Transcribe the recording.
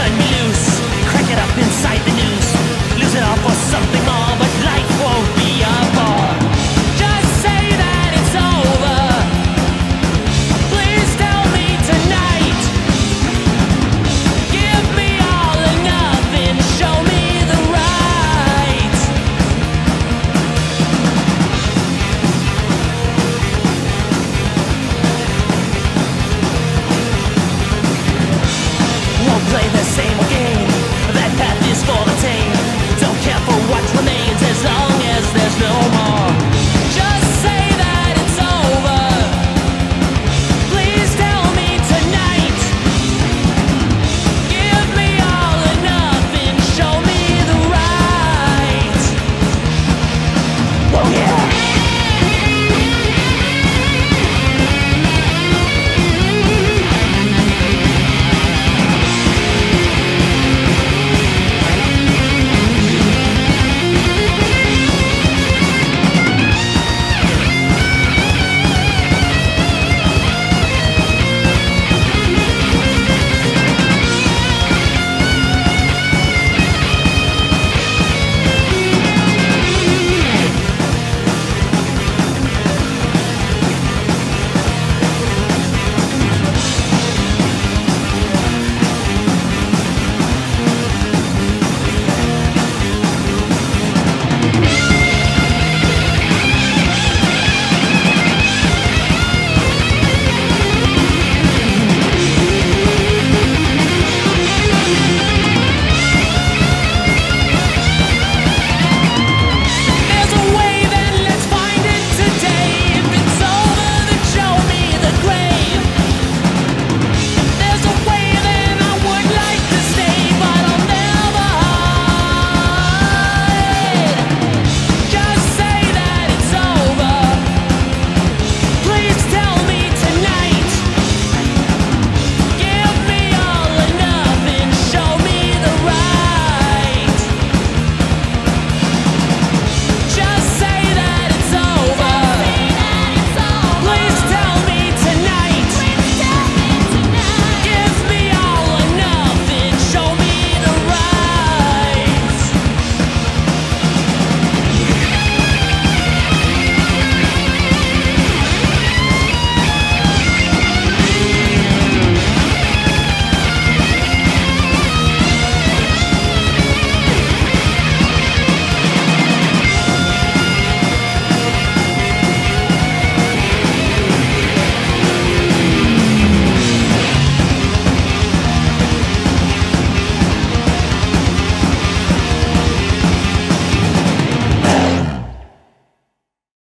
To loose. Crack it up inside